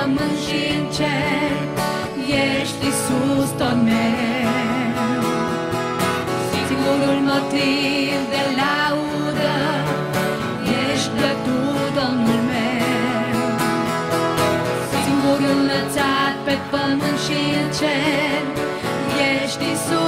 pământ și în cer, ești Iisus tot meu. Singurul motiv de laudă, ești de Domnul meu. Singurul înălțat pe pământ și în cer, ești Iisus